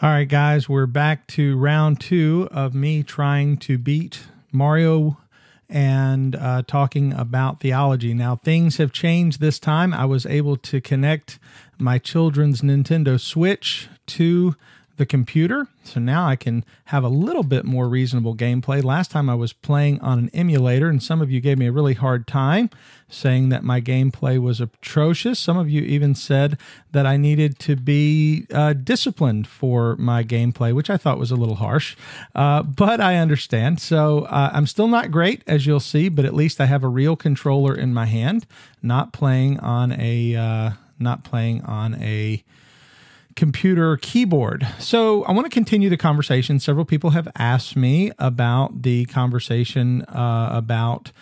All right, guys, we're back to round two of me trying to beat Mario and uh, talking about theology. Now, things have changed this time. I was able to connect my children's Nintendo Switch to the computer. So now I can have a little bit more reasonable gameplay. Last time I was playing on an emulator, and some of you gave me a really hard time saying that my gameplay was atrocious. Some of you even said that I needed to be uh, disciplined for my gameplay, which I thought was a little harsh, uh, but I understand. So uh, I'm still not great, as you'll see, but at least I have a real controller in my hand, not playing on a uh, not playing on a computer keyboard. So I want to continue the conversation. Several people have asked me about the conversation uh, about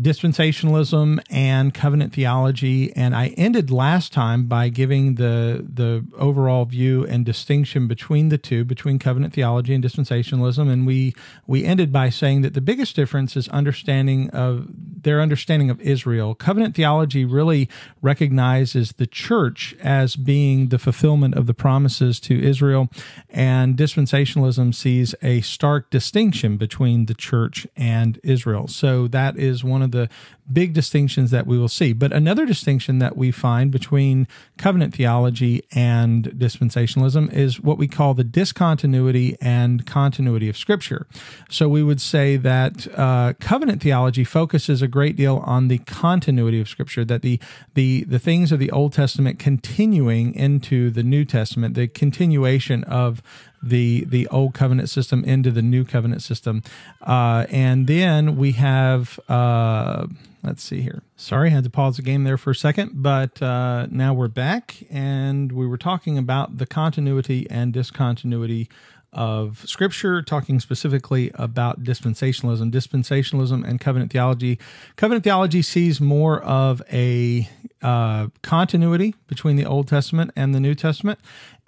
dispensationalism and covenant theology. And I ended last time by giving the the overall view and distinction between the two between covenant theology and dispensationalism. And we we ended by saying that the biggest difference is understanding of their understanding of Israel. Covenant theology really recognizes the church as being the fulfillment of the promises to Israel. And dispensationalism sees a stark distinction between the church and Israel. So that is one of of the big distinctions that we will see. But another distinction that we find between covenant theology and dispensationalism is what we call the discontinuity and continuity of Scripture. So we would say that uh, covenant theology focuses a great deal on the continuity of Scripture, that the the the things of the Old Testament continuing into the New Testament, the continuation of the the old covenant system into the new covenant system, uh, and then we have. Uh, let's see here. Sorry, I had to pause the game there for a second, but uh, now we're back, and we were talking about the continuity and discontinuity of Scripture, talking specifically about dispensationalism, dispensationalism, and covenant theology. Covenant theology sees more of a uh, continuity between the Old Testament and the New Testament,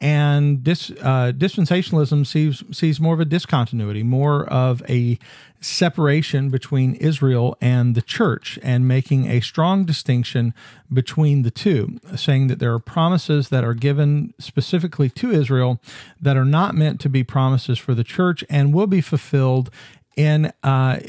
and dis, uh, dispensationalism sees sees more of a discontinuity, more of a separation between Israel and the church, and making a strong distinction between the two, saying that there are promises that are given specifically to Israel that are not meant to be promises for the church and will be fulfilled in uh,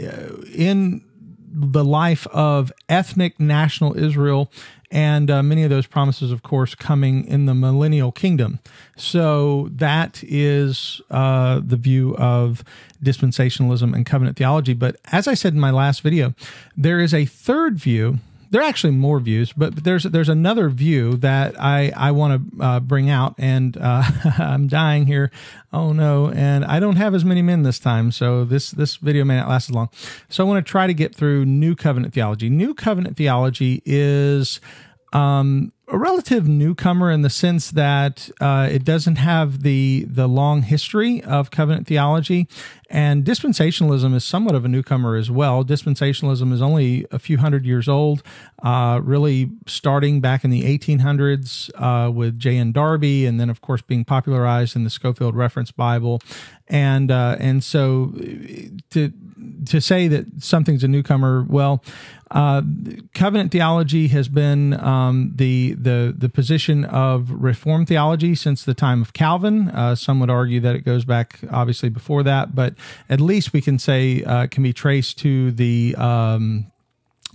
in the life of ethnic national Israel and uh, many of those promises, of course, coming in the millennial kingdom. So that is uh, the view of dispensationalism and covenant theology. But as I said in my last video, there is a third view. There are actually more views, but there's there's another view that I I want to uh, bring out, and uh, I'm dying here. Oh no! And I don't have as many men this time, so this this video may not last as long. So I want to try to get through New Covenant theology. New Covenant theology is um, a relative newcomer in the sense that uh, it doesn't have the the long history of covenant theology, and dispensationalism is somewhat of a newcomer as well. Dispensationalism is only a few hundred years old, uh, really starting back in the 1800s uh, with J. N. Darby, and then of course being popularized in the Scofield Reference Bible, and uh, and so to to say that something's a newcomer, well, uh, covenant theology has been um, the the the position of Reformed theology since the time of Calvin. Uh, some would argue that it goes back obviously before that, but at least we can say uh, can be traced to the um,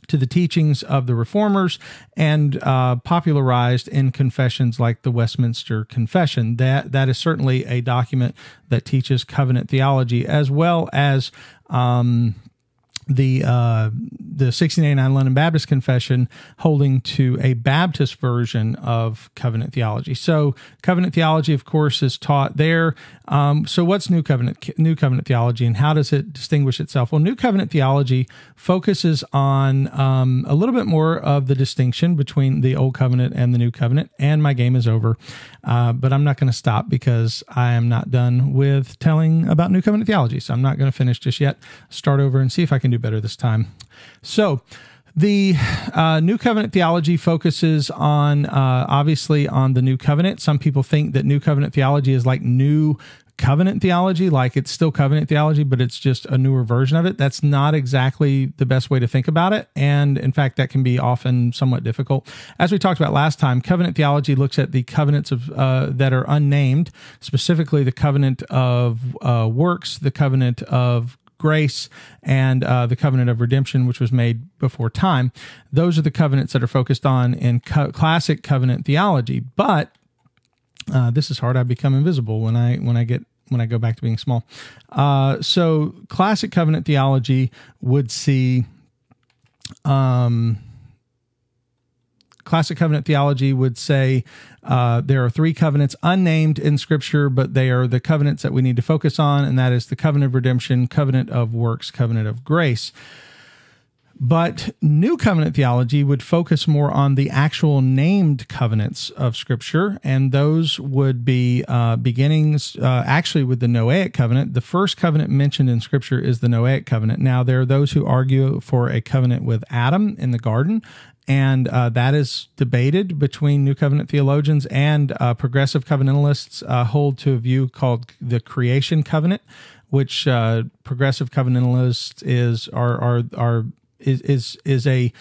to the teachings of the reformers and uh, popularized in confessions like the Westminster Confession. That that is certainly a document that teaches covenant theology as well as um, the uh, the 1689 London Baptist Confession holding to a Baptist version of covenant theology. So covenant theology, of course, is taught there. Um, so what's new covenant new covenant theology, and how does it distinguish itself? Well, new covenant theology focuses on um, a little bit more of the distinction between the old covenant and the new covenant. And my game is over, uh, but I'm not going to stop because I am not done with telling about new covenant theology. So I'm not going to finish just yet. Start over and see if I can do better this time. So, the uh, New Covenant theology focuses on, uh, obviously, on the New Covenant. Some people think that New Covenant theology is like new covenant theology, like it's still covenant theology, but it's just a newer version of it. That's not exactly the best way to think about it. And in fact, that can be often somewhat difficult. As we talked about last time, covenant theology looks at the covenants of uh, that are unnamed, specifically the covenant of uh, works, the covenant of grace and uh, the covenant of redemption, which was made before time. Those are the covenants that are focused on in co- classic covenant theology. But uh, this is hard. I become invisible when I when I get when I go back to being small. Uh, so classic covenant theology would see. Um, classic covenant theology would say uh, there are three covenants unnamed in Scripture, but they are the covenants that we need to focus on, and that is the covenant of redemption, covenant of works, covenant of grace. But New Covenant theology would focus more on the actual named covenants of Scripture, and those would be uh, beginnings uh, actually with the Noahic covenant. The first covenant mentioned in Scripture is the Noahic covenant. Now, there are those who argue for a covenant with Adam in the garden, and uh, that is debated between New Covenant theologians and uh, progressive covenantalists uh, hold to a view called the creation covenant, which uh, progressive covenantalists is are are are is is is a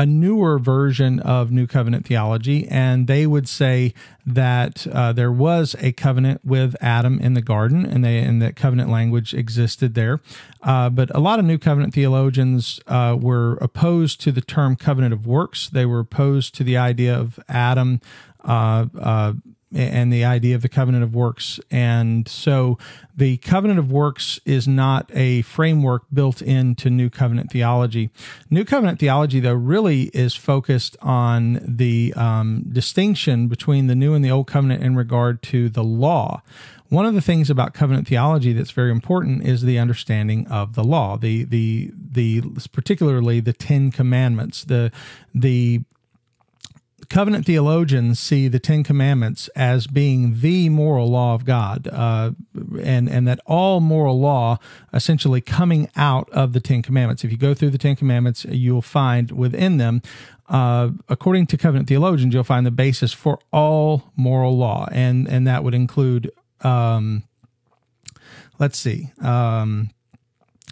a newer version of New Covenant theology, and they would say that uh, there was a covenant with Adam in the garden, and they and that covenant language existed there. Uh, but a lot of New Covenant theologians uh, were opposed to the term covenant of works. They were opposed to the idea of Adam uh, uh, and the idea of the covenant of works. And so the covenant of works is not a framework built into New Covenant theology. New Covenant theology, though, really is focused on the um, distinction between the New and the Old Covenant in regard to the law. One of the things about covenant theology that's very important is the understanding of the law, the the the particularly the Ten Commandments, the the covenant theologians see the Ten Commandments as being the moral law of God, uh, and and that all moral law essentially coming out of the Ten Commandments. If you go through the Ten Commandments, you'll find within them. Uh, according to covenant theologians, you'll find the basis for all moral law, and and that would include, um, let's see, um,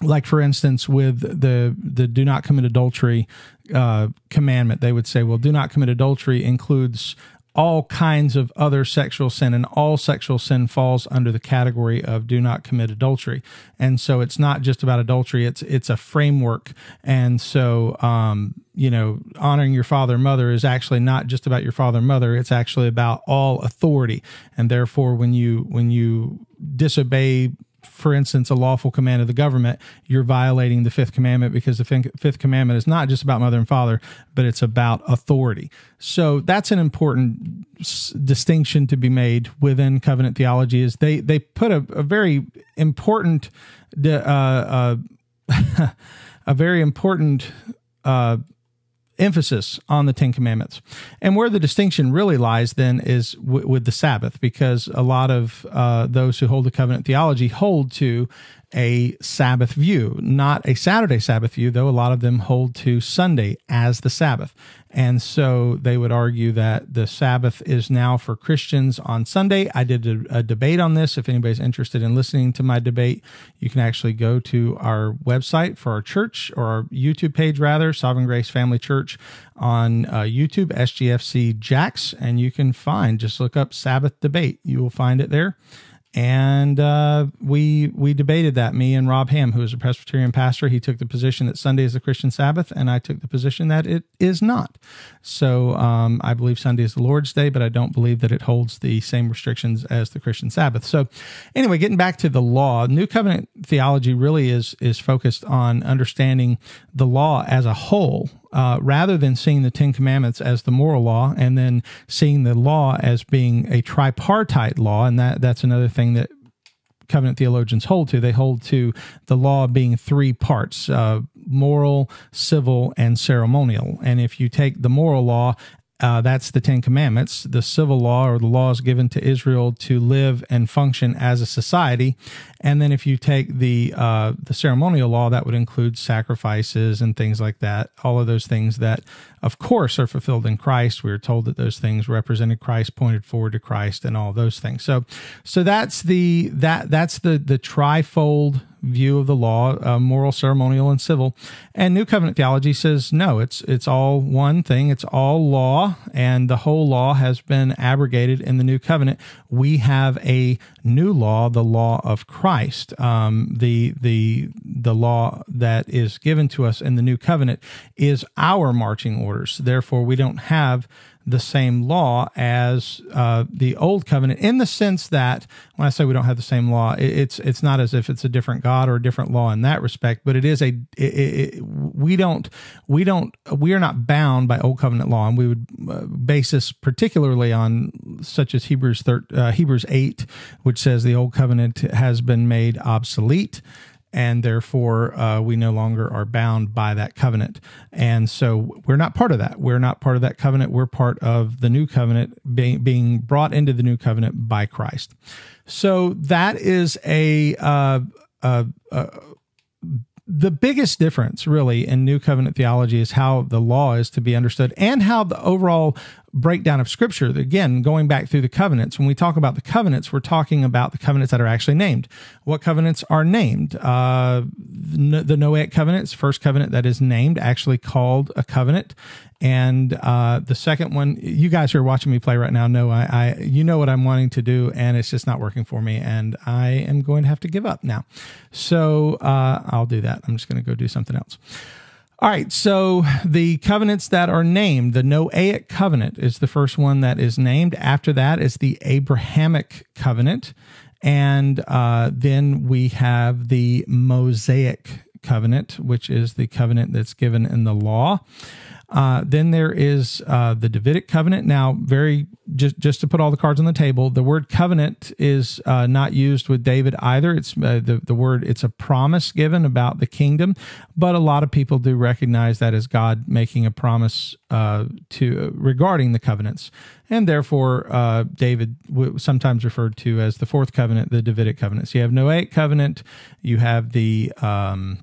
like for instance with the the do not commit adultery uh, commandment they would say well do not commit adultery includes all kinds of other sexual sin and all sexual sin falls under the category of do not commit adultery. And so it's not just about adultery it's it's a framework. And so um, you know honoring your father and mother is actually not just about your father and mother it's actually about all authority. And therefore when you when you disobey for instance, a lawful command of the government, you're violating the fifth commandment because the fifth commandment is not just about mother and father, but it's about authority. So that's an important distinction to be made within covenant theology. Is they they put a, a very important, uh, uh, a very important. Uh, emphasis on the Ten Commandments. And where the distinction really lies then is w- with the Sabbath, because a lot of uh, those who hold the covenant theology hold to a Sabbath view, not a Saturday Sabbath view, though a lot of them hold to Sunday as the Sabbath. And so they would argue that the Sabbath is now for Christians on Sunday. I did a, a, debate on this. If anybody's interested in listening to my debate, you can actually go to our website for our church or our YouTube page, rather, Sovereign Grace Family Church on uh, YouTube, SGFC Jax, and you can find, just look up Sabbath debate. You will find it there and uh, we we debated that. Me and Rob Ham, who is a Presbyterian pastor, he took the position that Sunday is the Christian Sabbath, and I took the position that it is not. So um, I believe Sunday is the Lord's Day, but I don't believe that it holds the same restrictions as the Christian Sabbath. So anyway, getting back to the law, New Covenant theology really is is focused on understanding the law as a whole uh, rather than seeing the Ten Commandments as the moral law and then seeing the law as being a tripartite law, and that that's another thing that covenant theologians hold to. They hold to the law being three parts: uh, moral, civil, and ceremonial. And if you take the moral law uh, that's the Ten Commandments, the civil law or the laws given to Israel to live and function as a society. And then if you take the uh, the ceremonial law, that would include sacrifices and things like that. All of those things that, of course, are fulfilled in Christ. We are told that those things represented Christ, pointed forward to Christ, and all those things. So, so that's the that that's the the trifold view of the law, uh, moral, ceremonial, and civil. And New Covenant theology says no, it's it's all one thing. It's all law, and the whole law has been abrogated in the New Covenant. We have a new law, the law of Christ. Um, the the the law that is given to us in the New Covenant is our marching orders. Therefore, we don't have the same law as uh, the old covenant in the sense that when I say we don't have the same law, it, it's it's not as if it's a different God or a different law in that respect, but it is a it, it, we don't we don't we are not bound by old covenant law, and we would uh, base this particularly on such as Hebrews thir- uh, Hebrews eight, which says the old covenant has been made obsolete and therefore uh, we no longer are bound by that covenant. And so we're not part of that. We're not part of that covenant. We're part of the new covenant being, being brought into the new covenant by Christ. So that is a, uh, uh, uh the biggest difference really in new covenant theology is how the law is to be understood and how the overall breakdown of scripture. Again going back through the covenants when we talk about the covenants we're talking about the covenants that are actually named. What covenants are named? Uh, the noahic covenant is first covenant that is named actually called a covenant. And uh, the second one you guys who are watching me play right now know I, I you know what i'm wanting to do and it's just not working for me and i am going to have to give up now. So uh, i'll do that. I'm just going to go do something else all right, so the covenants that are named, the Noahic covenant is the first one that is named. After that is the Abrahamic covenant. And uh, then we have the Mosaic covenant, which is the covenant that's given in the law. Uh, then there is uh, the Davidic covenant. Now, very just just to put all the cards on the table, the word covenant is uh, not used with David either. It's uh, the the word. It's a promise given about the kingdom, but a lot of people do recognize that as God making a promise uh, to regarding the covenants, and therefore David sometimes referred to as the fourth covenant, the Davidic covenant. So you have Noahic covenant, you have the um,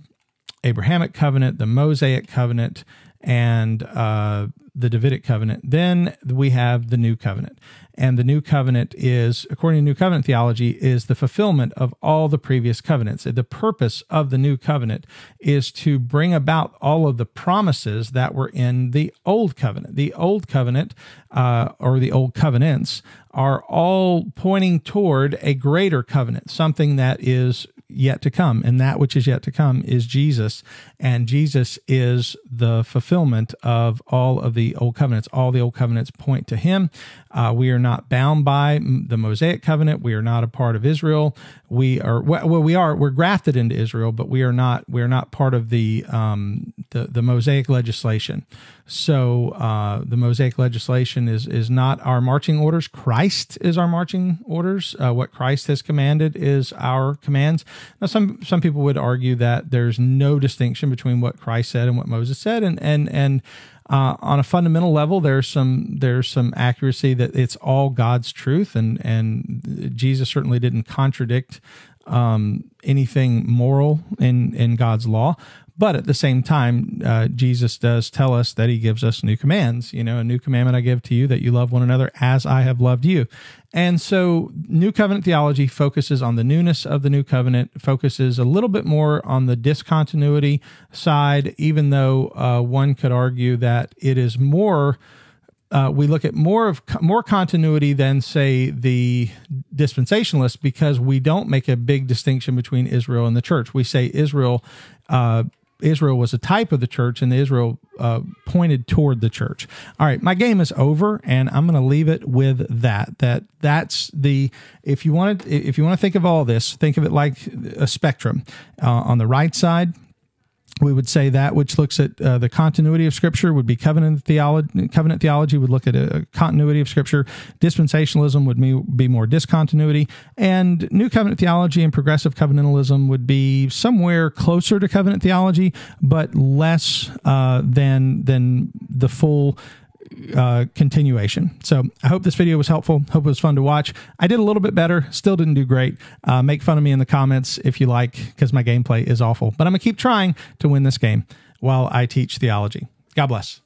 Abrahamic covenant, the Mosaic covenant and uh, the Davidic covenant. Then we have the new covenant. And the new covenant is, according to new covenant theology, is the fulfillment of all the previous covenants. The purpose of the new covenant is to bring about all of the promises that were in the old covenant. The old covenant, uh, or the old covenants, are all pointing toward a greater covenant, something that is yet to come. And that which is yet to come is Jesus. And Jesus is the fulfillment of all of the old covenants. All the old covenants point to him. Uh, we are not bound by the Mosaic covenant. We are not a part of Israel. We are well. We are. We're grafted into Israel, but we are not. We are not part of the um, the, the Mosaic legislation. So uh, the Mosaic legislation is is not our marching orders. Christ is our marching orders. Uh, what Christ has commanded is our commands. Now, some some people would argue that there's no distinction between what Christ said and what Moses said, and and and uh, on a fundamental level, there's some there's some accuracy that it's all God's truth, and and Jesus certainly didn't contradict um, anything moral in in God's law. But at the same time, uh, Jesus does tell us that he gives us new commands. You know, a new commandment I give to you that you love one another as I have loved you. And so, New Covenant theology focuses on the newness of the New Covenant, focuses a little bit more on the discontinuity side, even though uh, one could argue that it is more. Uh, we look at more of more continuity than say the dispensationalists because we don't make a big distinction between Israel and the church. We say Israel uh, Israel was a type of the church, and Israel uh, pointed toward the church. All right, my game is over, and I'm going to leave it with that. That that's the if you want to if you want to think of all this, think of it like a spectrum. Uh, on the right side, we would say that which looks at uh, the continuity of scripture would be covenant theology covenant theology would look at a continuity of scripture. Dispensationalism would be more discontinuity. And new covenant theology and progressive covenantalism would be somewhere closer to covenant theology but less uh, than than the full uh, continuation. So I hope this video was helpful. Hope it was fun to watch. I did a little bit better. Still didn't do great. Uh, make fun of me in the comments if you like, because my gameplay is awful. But I'm going to keep trying to win this game while I teach theology. God bless.